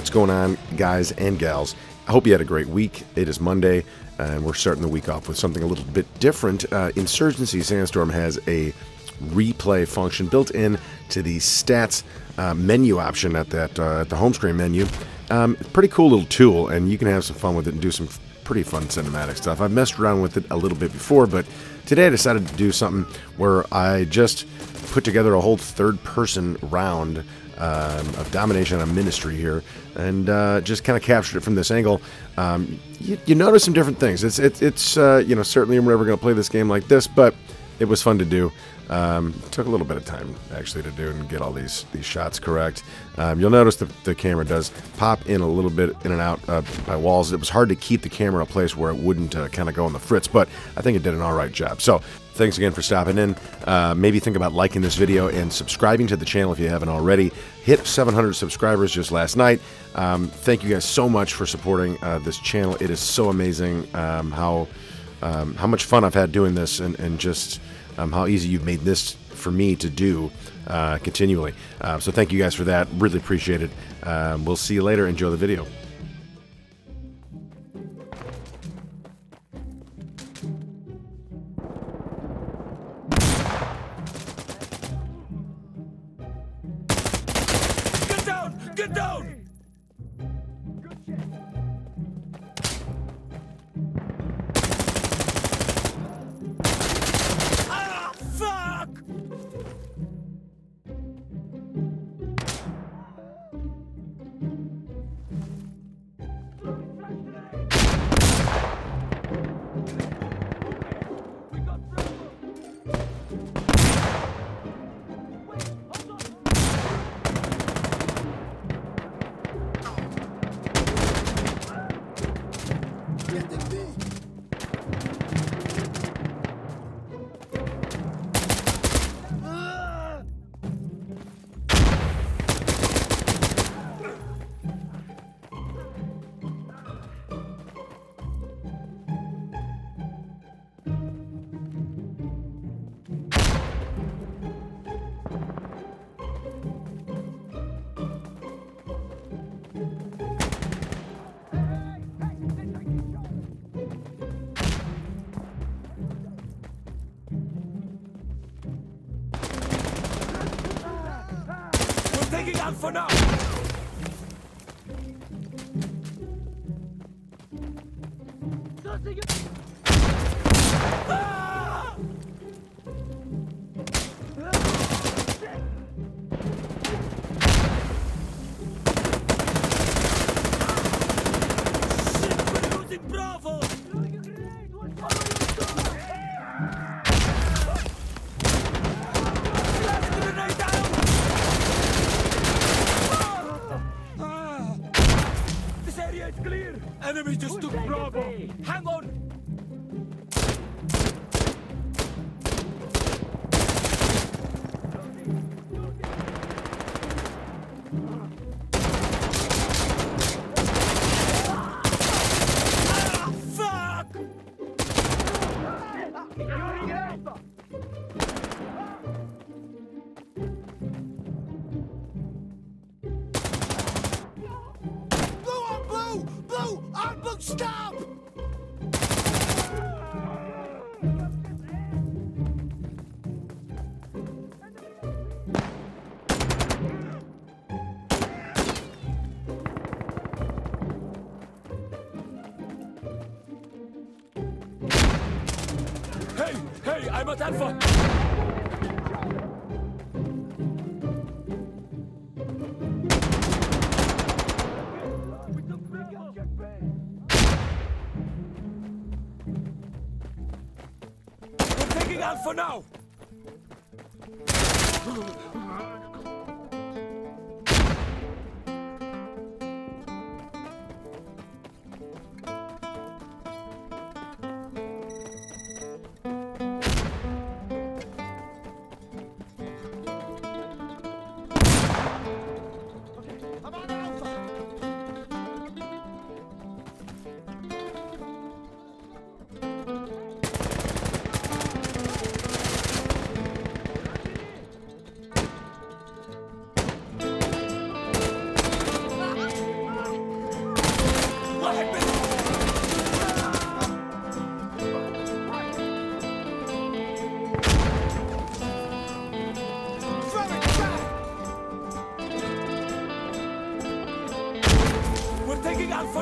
What's going on, guys and gals? I hope you had a great week. It is Monday, and we're starting the week off with something a little bit different. Uh, Insurgency Sandstorm has a replay function built in to the stats uh, menu option at that uh, at the home screen menu. Um, pretty cool little tool, and you can have some fun with it and do some pretty fun cinematic stuff. I've messed around with it a little bit before, but today I decided to do something where I just put together a whole third-person round um, of domination on ministry here, and uh, just kind of captured it from this angle. Um, you, you, notice some different things. It's it, it's uh, you know certainly we're never going to play this game like this, but it was fun to do. Um, took a little bit of time actually to do and get all these these shots correct. Um, you'll notice that the camera does pop in a little bit in and out uh, by walls. It was hard to keep the camera a place where it wouldn't uh, kind of go on the fritz, but I think it did an all right job. So thanks again for stopping in. Uh, maybe think about liking this video and subscribing to the channel if you haven't already. Hit 700 subscribers just last night. Um, thank you guys so much for supporting uh, this channel. It is so amazing um, how um, how much fun I've had doing this and, and just um, how easy you've made this for me to do uh, continually. Uh, so thank you guys for that. Really appreciate it. Um, we'll see you later. Enjoy the video. Get down! Get down! Taking Alpha now! Ah! Is clear! Enemy just took Bravo! Hang on! Stop! Hey, hey, I'm at Alpha! We're taking Alpha now!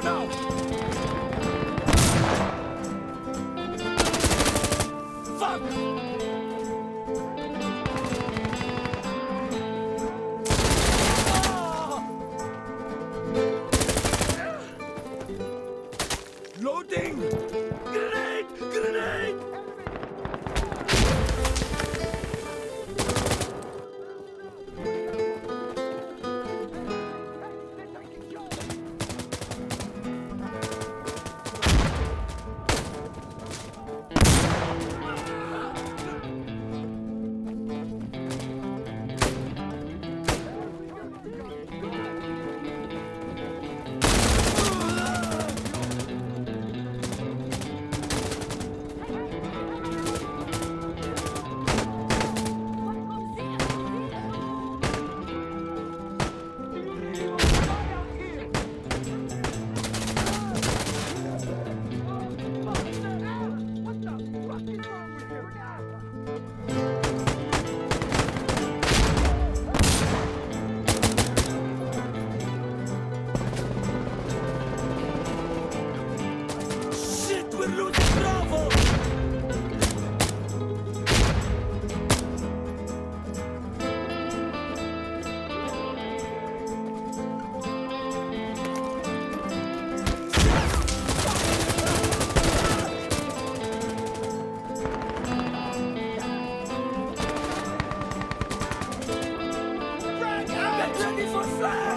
Alpha now. Ready